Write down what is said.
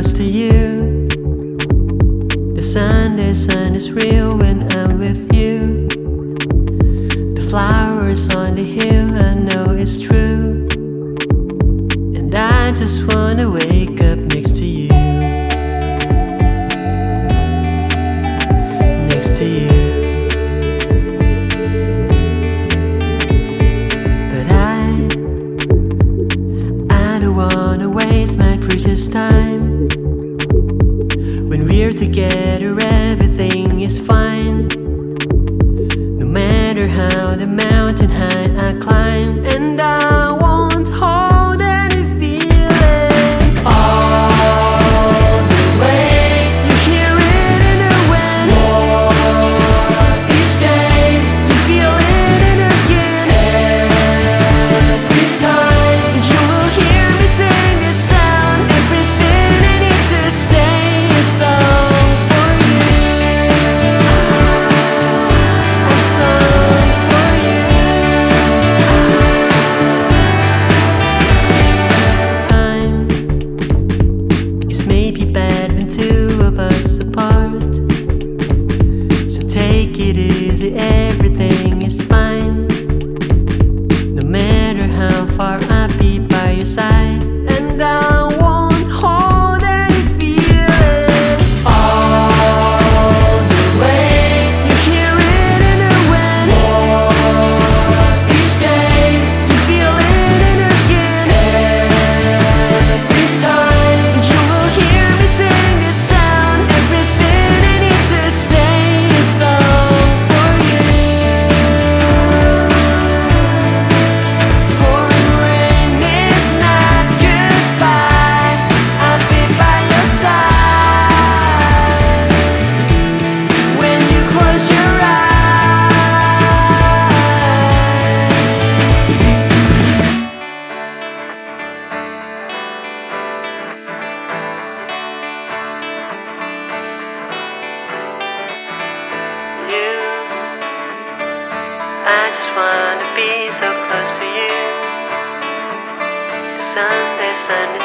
close to you. The sun Sunday sun is real when I'm with you. The flowers on the hill, I know it's true. And I just wanna wake up Christmas time. When we're together, everything is fine. I just wanna be so close to you. Sunday, Sunday.